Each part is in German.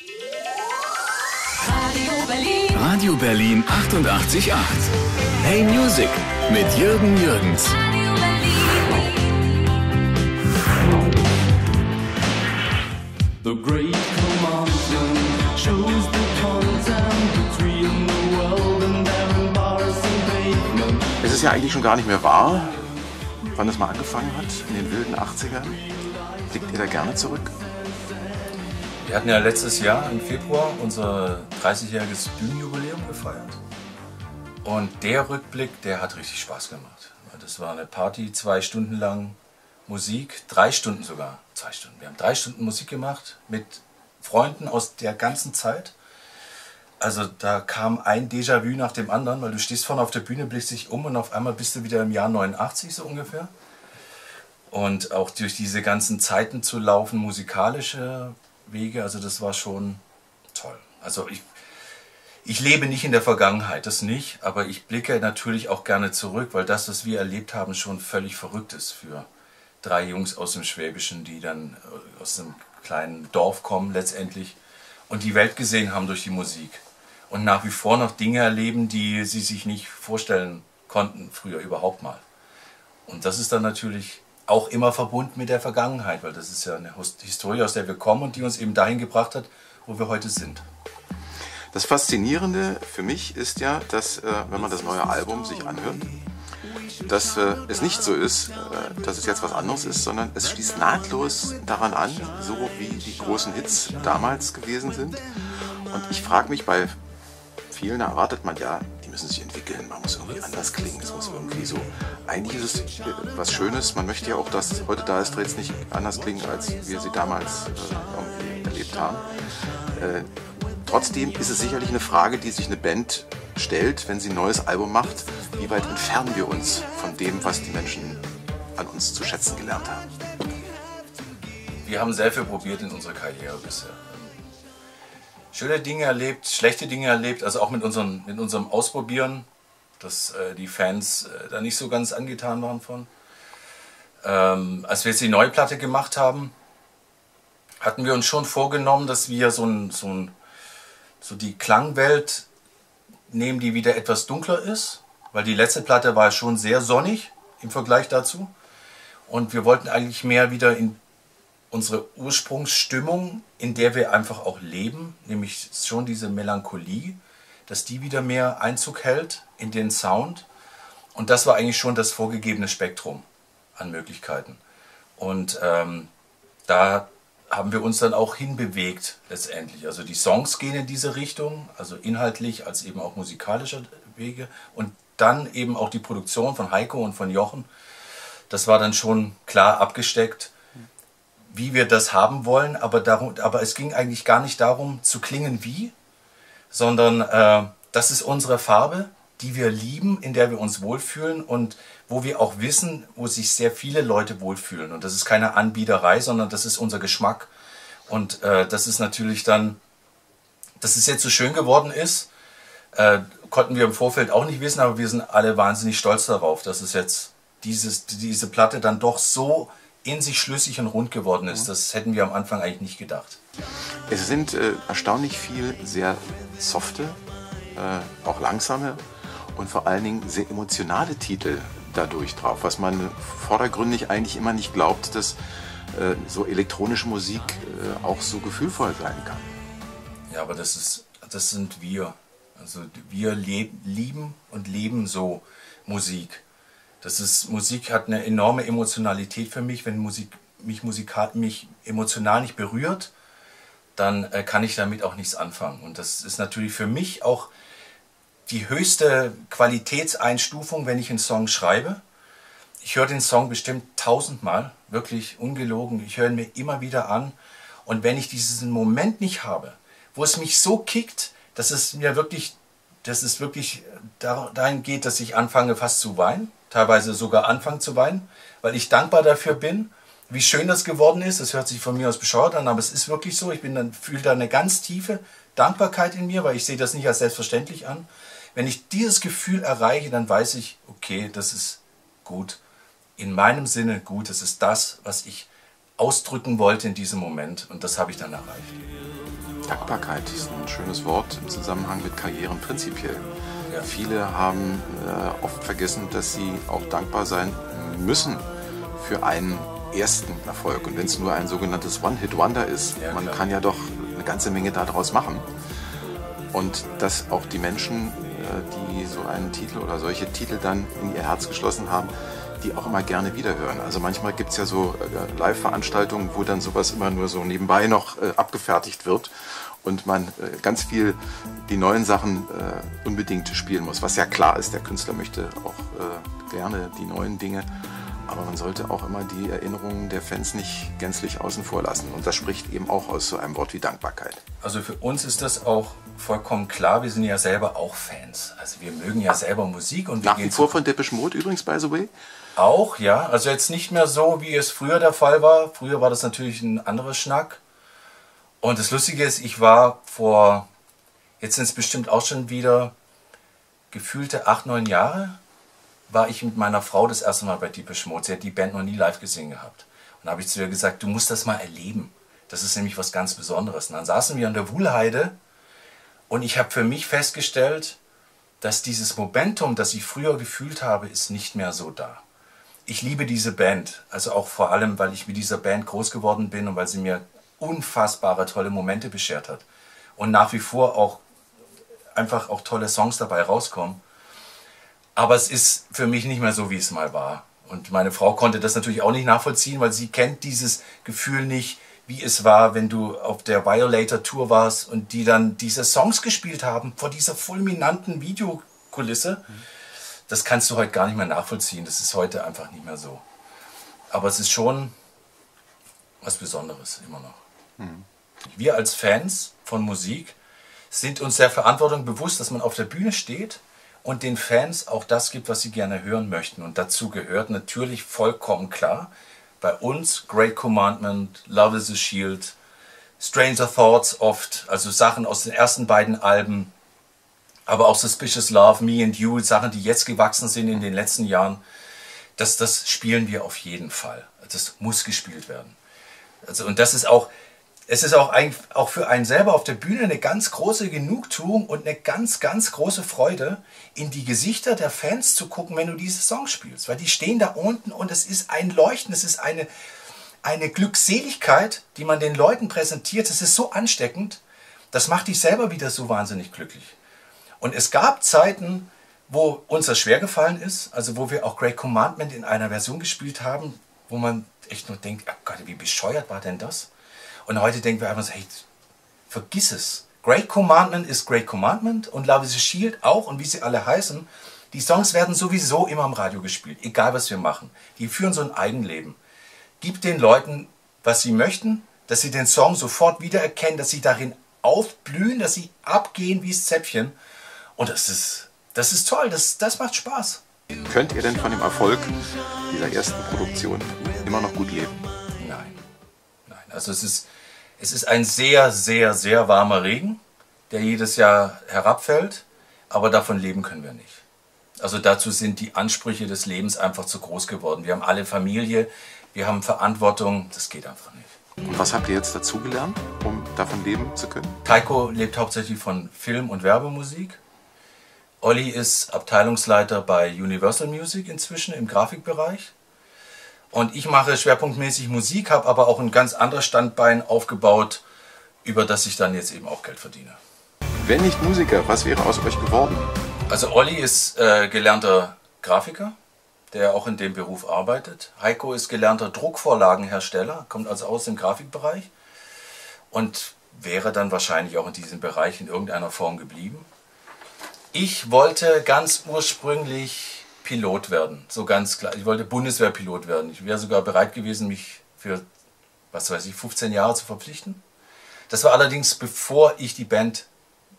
Radio Berlin. Radio Berlin 88,8. Hey Music mit Jürgen Jürgens. Radio The great commandment shows the content between the world and their embarrassing pavement. Es ist ja eigentlich schon gar nicht mehr wahr, wann es mal angefangen hat, in den wilden 80ern. Blickt ihr da gerne zurück? Wir hatten ja letztes Jahr im Februar unser 30-jähriges Bühnenjubiläum gefeiert. Und der Rückblick, der hat richtig Spaß gemacht. Das war eine Party, zwei Stunden lang Musik, drei Stunden sogar, zwei Stunden. Wir haben drei Stunden Musik gemacht mit Freunden aus der ganzen Zeit. Also da kam ein Déjà-vu nach dem anderen, weil du stehst vorne auf der Bühne, blickst dich um und auf einmal bist du wieder im Jahr 89 so ungefähr. Und auch durch diese ganzen Zeiten zu laufen, musikalische Wege, also das war schon toll. Also ich, ich lebe nicht in der Vergangenheit, das nicht, aber ich blicke natürlich auch gerne zurück, weil das, was wir erlebt haben, schon völlig verrückt ist für drei Jungs aus dem Schwäbischen, die dann äh, aus einem kleinen Dorf kommen letztendlich und die Welt gesehen haben durch die Musik und nach wie vor noch Dinge erleben, die sie sich nicht vorstellen konnten früher überhaupt mal. Und das ist dann natürlich auch immer verbunden mit der Vergangenheit, weil das ist ja eine Historie, aus der wir kommen und die uns eben dahin gebracht hat, wo wir heute sind. Das Faszinierende für mich ist ja, dass, äh, wenn man das neue Album sich anhört, dass äh, es nicht so ist, äh, dass es jetzt was anderes ist, sondern es schließt nahtlos daran an, so wie die großen Hits damals gewesen sind. Und ich frage mich, bei vielen erwartet man ja, müssen sich entwickeln, man muss irgendwie anders klingen, es muss irgendwie so. Eigentlich ist es was Schönes, man möchte ja auch, dass heute da ist, jetzt nicht anders klingen, als wir sie damals äh, erlebt haben. Äh, trotzdem ist es sicherlich eine Frage, die sich eine Band stellt, wenn sie ein neues Album macht, wie weit entfernen wir uns von dem, was die Menschen an uns zu schätzen gelernt haben. Wir haben sehr viel probiert in unserer Karriere bisher schöne Dinge erlebt, schlechte Dinge erlebt, also auch mit, unseren, mit unserem Ausprobieren, dass äh, die Fans äh, da nicht so ganz angetan waren von. Ähm, als wir jetzt die neue Platte gemacht haben, hatten wir uns schon vorgenommen, dass wir so, ein, so, ein, so die Klangwelt nehmen, die wieder etwas dunkler ist, weil die letzte Platte war schon sehr sonnig im Vergleich dazu. Und wir wollten eigentlich mehr wieder in unsere Ursprungsstimmung, in der wir einfach auch leben, nämlich schon diese Melancholie, dass die wieder mehr Einzug hält in den Sound. Und das war eigentlich schon das vorgegebene Spektrum an Möglichkeiten. Und ähm, da haben wir uns dann auch hinbewegt letztendlich. Also die Songs gehen in diese Richtung, also inhaltlich als eben auch musikalischer Wege. Und dann eben auch die Produktion von Heiko und von Jochen. Das war dann schon klar abgesteckt wie wir das haben wollen, aber, darum, aber es ging eigentlich gar nicht darum zu klingen wie, sondern äh, das ist unsere Farbe, die wir lieben, in der wir uns wohlfühlen und wo wir auch wissen, wo sich sehr viele Leute wohlfühlen. Und das ist keine Anbiederei, sondern das ist unser Geschmack. Und äh, das ist natürlich dann, dass es jetzt so schön geworden ist, äh, konnten wir im Vorfeld auch nicht wissen, aber wir sind alle wahnsinnig stolz darauf, dass es jetzt dieses, diese Platte dann doch so in sich schlüssig und rund geworden ist. Das hätten wir am Anfang eigentlich nicht gedacht. Es sind äh, erstaunlich viel sehr softe, äh, auch langsame und vor allen Dingen sehr emotionale Titel dadurch drauf, was man vordergründig eigentlich immer nicht glaubt, dass äh, so elektronische Musik äh, auch so gefühlvoll sein kann. Ja, aber das ist, das sind wir. Also wir lieben und leben so Musik. Das ist, Musik hat eine enorme Emotionalität für mich. Wenn Musik mich, musikal, mich emotional nicht berührt, dann äh, kann ich damit auch nichts anfangen. Und das ist natürlich für mich auch die höchste Qualitätseinstufung, wenn ich einen Song schreibe. Ich höre den Song bestimmt tausendmal, wirklich ungelogen. Ich höre ihn mir immer wieder an. Und wenn ich diesen Moment nicht habe, wo es mich so kickt, dass es mir wirklich, dass es wirklich dahin geht, dass ich anfange fast zu weinen, teilweise sogar anfangen zu weinen, weil ich dankbar dafür bin, wie schön das geworden ist. Das hört sich von mir aus bescheuert an, aber es ist wirklich so. Ich bin dann fühle da eine ganz tiefe Dankbarkeit in mir, weil ich sehe das nicht als selbstverständlich an. Wenn ich dieses Gefühl erreiche, dann weiß ich, okay, das ist gut. In meinem Sinne gut. Das ist das, was ich ausdrücken wollte in diesem Moment und das habe ich dann erreicht. Dankbarkeit ist ein schönes Wort im Zusammenhang mit Karrieren prinzipiell. Ja. Viele haben äh, oft vergessen, dass sie auch dankbar sein müssen für einen ersten Erfolg. Und wenn es nur ein sogenanntes One-Hit-Wonder ist, Ja, man kann ja doch eine ganze Menge daraus machen. Und dass auch die Menschen, äh, die so einen Titel oder solche Titel dann in ihr Herz geschlossen haben, die auch immer gerne wiederhören. Also manchmal gibt es ja so äh, Live-Veranstaltungen, wo dann sowas immer nur so nebenbei noch äh, abgefertigt wird und man äh, ganz viel die neuen Sachen äh, unbedingt spielen muss. Was ja klar ist, der Künstler möchte auch äh, gerne die neuen Dinge, aber man sollte auch immer die Erinnerungen der Fans nicht gänzlich außen vor lassen. Und das spricht eben auch aus so einem Wort wie Dankbarkeit. Also für uns ist das auch vollkommen klar. Wir sind ja selber auch Fans. Also wir mögen ja selber Musik und wir Nach wie vor von Depeche Mode übrigens, by the way. auch, ja. Also jetzt nicht mehr so, wie es früher der Fall war. Früher war das natürlich ein anderer Schnack. Und das Lustige ist, ich war vor, jetzt sind es bestimmt auch schon wieder gefühlte acht, neun Jahre, war ich mit meiner Frau das erste Mal bei Deepish Mode. Sie hat die Band noch nie live gesehen gehabt. Und da habe ich zu ihr gesagt, du musst das mal erleben. Das ist nämlich was ganz Besonderes. Und dann saßen wir an der Wuhlheide und ich habe für mich festgestellt, dass dieses Momentum, das ich früher gefühlt habe, ist nicht mehr so da. Ich liebe diese Band, also auch vor allem, weil ich mit dieser Band groß geworden bin und weil sie mir unfassbare tolle Momente beschert hat. Und nach wie vor auch einfach auch tolle Songs dabei rauskommen. Aber es ist für mich nicht mehr so, wie es mal war. Und meine Frau konnte das natürlich auch nicht nachvollziehen, weil sie kennt dieses Gefühl nicht, wie es war, wenn du auf der Violator Tour warst und die dann diese Songs gespielt haben vor dieser fulminanten Videokulisse. Das kannst du heute gar nicht mehr nachvollziehen. Das ist heute einfach nicht mehr so. Aber es ist schon was Besonderes immer noch. Wir als Fans von Musik sind uns der Verantwortung bewusst, dass man auf der Bühne steht und den Fans auch das gibt, was sie gerne hören möchten. Und dazu gehört natürlich vollkommen klar bei uns Great Commandment, Love is a Shield, Stranger Thoughts oft, also Sachen aus den ersten beiden Alben, aber auch Suspicious Love, Me and You, Sachen, die jetzt gewachsen sind in den letzten Jahren. Das, das spielen wir auf jeden Fall. Das muss gespielt werden. Also, und das ist auch, es ist auch, ein, auch für einen selber auf der Bühne eine ganz große Genugtuung und eine ganz, ganz große Freude, in die Gesichter der Fans zu gucken, wenn du diese Songs spielst. Weil die stehen da unten und es ist ein Leuchten, es ist eine, eine Glückseligkeit, die man den Leuten präsentiert. Es ist so ansteckend, das macht dich selber wieder so wahnsinnig glücklich. Und es gab Zeiten, wo uns das schwer gefallen ist, also wo wir auch Great Commandment in einer Version gespielt haben, wo man echt nur denkt, oh Gott, wie bescheuert war denn das? Und heute denken wir einfach so, hey, vergiss es. Great Commandment ist Great Commandment und Love is a Shield auch und wie sie alle heißen. Die Songs werden sowieso immer im Radio gespielt, egal was wir machen. Die führen so ein Eigenleben. Gib den Leuten, was sie möchten, dass sie den Song sofort wiedererkennen, dass sie darin aufblühen, dass sie abgehen wie das Zäpfchen. Und das ist, das ist toll, das, das macht Spaß. Könnt ihr denn von dem Erfolg dieser ersten Produktion immer noch gut leben? Nein. Nein. Also es ist, es ist ein sehr, sehr, sehr warmer Regen, der jedes Jahr herabfällt, aber davon leben können wir nicht. Also dazu sind die Ansprüche des Lebens einfach zu groß geworden. Wir haben alle Familie, wir haben Verantwortung, das geht einfach nicht. Und was habt ihr jetzt dazugelernt, um davon leben zu können? Taiko lebt hauptsächlich von Film- und Werbemusik. Olli ist Abteilungsleiter bei Universal Music inzwischen im Grafikbereich. Und ich mache schwerpunktmäßig Musik, habe aber auch ein ganz anderes Standbein aufgebaut, über das ich dann jetzt eben auch Geld verdiene. Wenn nicht Musiker, was wäre aus euch geworden? Also Olli ist äh, gelernter Grafiker, der auch in dem Beruf arbeitet. Heiko ist gelernter Druckvorlagenhersteller, kommt also aus dem Grafikbereich und wäre dann wahrscheinlich auch in diesem Bereich in irgendeiner Form geblieben. Ich wollte ganz ursprünglich Pilot werden, so ganz klar. Ich wollte Bundeswehrpilot werden. Ich wäre sogar bereit gewesen, mich für, was weiß ich, 15 Jahre zu verpflichten. Das war allerdings bevor ich die Band,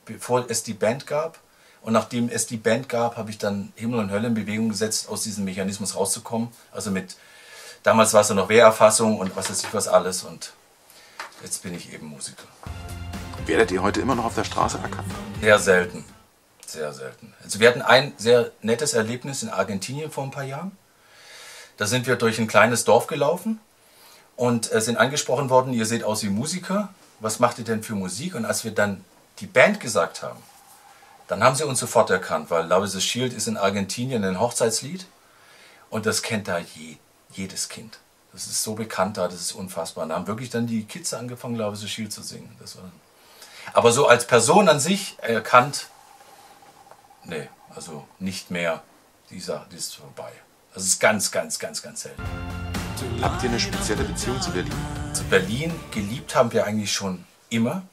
bevor es die Band gab. Und nachdem es die Band gab, habe ich dann Himmel und Hölle in Bewegung gesetzt, aus diesem Mechanismus rauszukommen. Also mit, damals war es ja noch Wehrerfassung und was weiß ich was alles. Und jetzt bin ich eben Musiker. Werdet ihr heute immer noch auf der Straße erkannt? Sehr selten. Sehr selten. Also wir hatten ein sehr nettes Erlebnis in Argentinien vor ein paar Jahren. Da sind wir durch ein kleines Dorf gelaufen und äh, sind angesprochen worden, ihr seht aus wie Musiker. was macht ihr denn für Musik? Und als wir dann die Band gesagt haben, dann haben sie uns sofort erkannt, weil Love is a Shield ist in Argentinien ein Hochzeitslied und das kennt da je, jedes Kind. Das ist so bekannt da, das ist unfassbar. Da haben wirklich dann die Kids angefangen, Love is a Shield zu singen. Aber so als Person an sich erkannt, nee, also nicht mehr. Dieser, die ist vorbei. Das ist ganz, ganz, ganz, ganz selten. Habt ihr eine spezielle Beziehung zu Berlin? Zu Berlin geliebt haben wir eigentlich schon immer.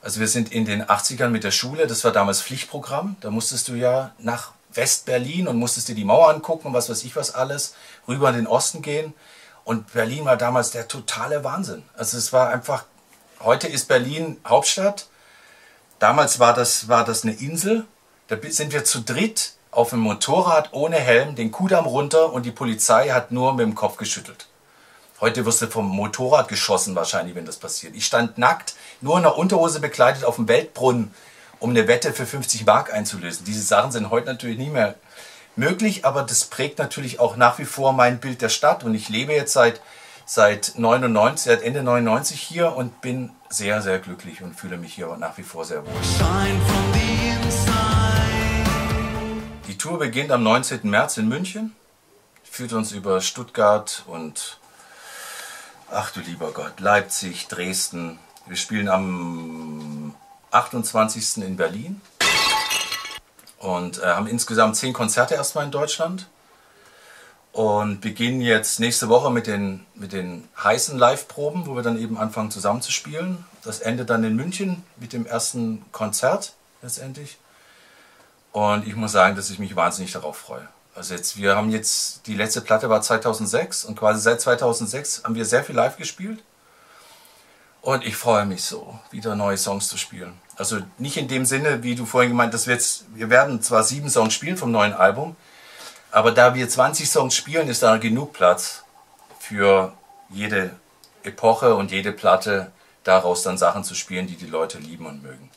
Also wir sind in den 80ern mit der Schule, das war damals Pflichtprogramm. Da musstest du ja nach West-Berlin und musstest dir die Mauer angucken und was weiß ich was alles, rüber in den Osten gehen. Und Berlin war damals der totale Wahnsinn. Also es war einfach, heute ist Berlin Hauptstadt. Damals war das, war das eine Insel. Da sind wir zu dritt auf dem Motorrad ohne Helm den Kudamm runter und die Polizei hat nur mit dem Kopf geschüttelt. Heute wirst du vom Motorrad geschossen wahrscheinlich, wenn das passiert. Ich stand nackt, nur in der Unterhose bekleidet auf dem Weltbrunnen, um eine Wette für 50 Mark einzulösen. Diese Sachen sind heute natürlich nicht mehr möglich, aber das prägt natürlich auch nach wie vor mein Bild der Stadt. Und ich lebe jetzt seit, seit, 99, seit Ende 99 hier und bin sehr, sehr glücklich und fühle mich hier nach wie vor sehr wohl. Die Tour beginnt am 19. März in München, führt uns über Stuttgart und ach du lieber Gott, Leipzig, Dresden. Wir spielen am 28. in Berlin und äh, haben insgesamt zehn Konzerte erstmal in Deutschland und beginnen jetzt nächste Woche mit den, mit den heißen Live-Proben, wo wir dann eben anfangen zusammen zu spielen. Das endet dann in München mit dem ersten Konzert letztendlich. Und ich muss sagen, dass ich mich wahnsinnig darauf freue. Also jetzt, wir haben jetzt, die letzte Platte war 2006 und quasi seit 2006 haben wir sehr viel live gespielt. Und ich freue mich so, wieder neue Songs zu spielen. Also nicht in dem Sinne, wie du vorhin gemeint hast, wir, jetzt, wir werden zwar sieben Songs spielen vom neuen Album, aber da wir 20 Songs spielen, ist da genug Platz für jede Epoche und jede Platte daraus dann Sachen zu spielen, die die Leute lieben und mögen.